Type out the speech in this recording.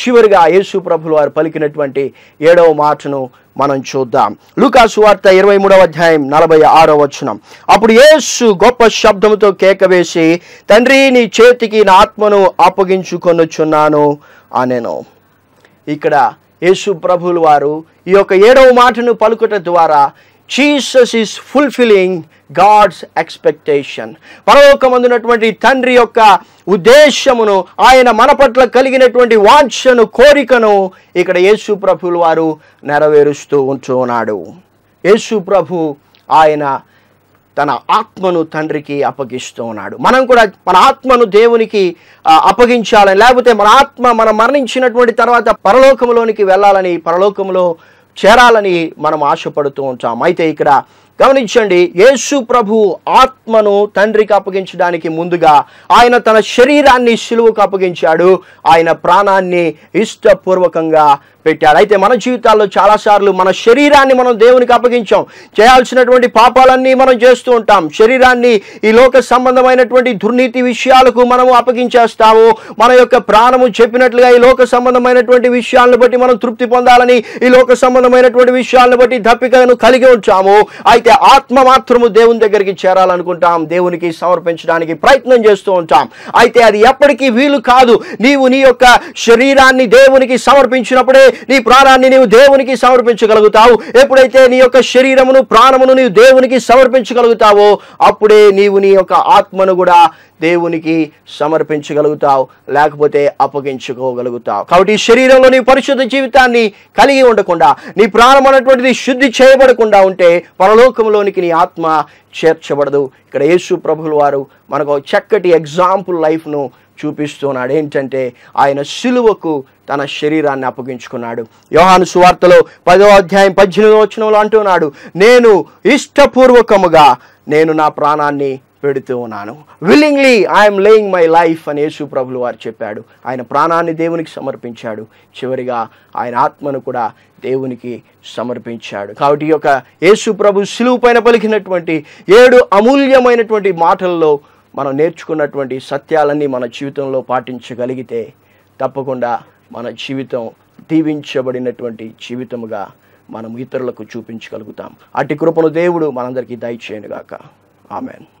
చివరిగా యేసు ప్రభులు వారు పలికినటువంటి ఏడవ మాటను మనం చూద్దాం. లూకాసు వార్త ఇరవై మూడవ అధ్యాయం నలభై ఆరో వచనం. అప్పుడు యేసు గొప్ప శబ్దముతో కేకవేసి తండ్రి నీ చేతికి నా ఆత్మను అప్పగించుకొనుచున్నాను అనేను. ఇక్కడ యేసు ప్రభులు వారు ఈ యొక్క ఏడవ మాటను పలుకుట ద్వారా Jesus is fulfilling God's expectation పరలోకమందున్నటువంటి తండ్రి యొక్క ఉద్దేశమును ఆయన మన పట్ల కలిగినటువంటి వాంఛను కోరికను ఇక్కడ యేసు ప్రభులు వారు నెరవేరుస్తూ ఉంటున్నాడు యేసు ప్రభు ఆయన తన ఆత్మను తండ్రికి అప్పగిస్తూ ఉన్నాడు. మనం కూడా మన ఆత్మను దేవునికి అప్పగించాలని లేకపోతే మన ఆత్మ మనం మరణించినటువంటి తర్వాత పరలోకములోనికి వెళ్ళాలని పరలోకములో చేరాలని మనం ఆశపడుతూ ఉంటాం. అయితే ఇక్కడ గమనించండి యేసు ప్రభు ఆత్మను తండ్రికి అప్పగించడానికి ముందుగా ఆయన తన శరీరాన్ని సిలువకు అప్పగించాడు. ఆయన ప్రాణాన్ని ఇష్టపూర్వకంగా పెట్టాడు. అయితే మన జీవితాల్లో చాలాసార్లు మన శరీరాన్ని మనం దేవునికి అప్పగించాం. చేయాల్సినటువంటి పాపాలన్నీ మనం చేస్తూ ఉంటాం. శరీరాన్ని ఈ లోక సంబంధమైనటువంటి దుర్నీతి విషయాలకు మనము అప్పగించేస్తాము. మన యొక్క ప్రాణము చెప్పినట్లుగా ఈ లోక సంబంధమైనటువంటి విషయాలను బట్టి మనం తృప్తి పొందాలని ఈ లోక సంబంధమైనటువంటి విషయాలను బట్టి దప్పికను కలిగి ఉంచాము అయితే ఆత్మ మాత్రము దేవుని దగ్గరికి చేరాలనుకుంటాం. దేవునికి సమర్పించడానికి ప్రయత్నం చేస్తూ ఉంటాం. అయితే అది ఎప్పటికీ వీలు కాదు. నీవు నీ యొక్క శరీరాన్ని దేవునికి సమర్పించినప్పుడే నీ ప్రాణాన్ని నీవు దేవునికి సమర్పించగలుగుతావు. ఎప్పుడైతే నీ యొక్క శరీరమును ప్రాణమును నీవు దేవునికి సమర్పించగలుగుతావో అప్పుడే నీవు నీ యొక్క ఆత్మను కూడా దేవునికి సమర్పించగలుగుతావు. లేకపోతే అప్పగించుకోగలుగుతావు. కాబట్టి ఈ శరీరంలో నీ పరిశుద్ధ జీవితాన్ని కలిగి ఉండకుండా నీ ప్రాణం అనేటువంటిది శుద్ధి చేయబడకుండా ఉంటే పరలోకంలోనికి నీ ఆత్మ చేర్చబడదు. ఇక్కడ యేసు ప్రభులు వారు మనకు చక్కటి ఎగ్జాంపుల్ లైఫ్ను చూపిస్తున్నాడు. ఏంటంటే ఆయన సిలువకు తన శరీరాన్ని అప్పగించుకున్నాడు. యోహాను సువార్తలో పదో అధ్యాయం పద్దెనిమిదో వచనంలో అంటున్నాడు నేను ఇష్టపూర్వకముగా నేను నా ప్రాణాన్ని పెడుతూ ఉన్నాను. Willingly I'm laying my life అని యేసు ప్రభులు వారు చెప్పాడు. ఆయన ప్రాణాన్ని దేవునికి సమర్పించాడు. చివరిగా ఆయన ఆత్మను కూడా దేవునికి సమర్పించాడు. కాబట్టి ఈ యొక్క యేసు ప్రభు సిలువు పైన పలికినటువంటి ఏడు అమూల్యమైనటువంటి మాటల్లో మనం నేర్చుకున్నటువంటి సత్యాలన్నీ మన జీవితంలో పాటించగలిగితే తప్పకుండా మన జీవితం దీవించబడినటువంటి జీవితముగా మనం ఇతరులకు చూపించగలుగుతాం. అటు కృపను దేవుడు మనందరికీ దయచేయనుగాక. ఆమెన్.